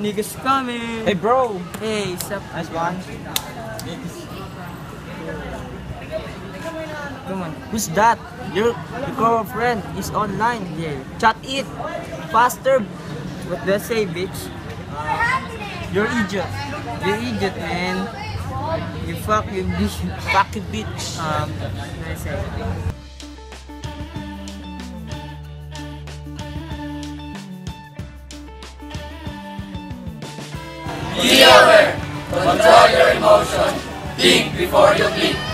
Niggas coming. Hey bro! Hey, sup? Nice one. Come on. Who's that? Your, your girlfriend is online. Yeah. Chat it! Faster! What do I say, bitch? You're idiot. You're idiot, man. You fuck, you bitch. Fuck you bitch. Um, what do I say? Be aware. Control your emotions. Think before you click.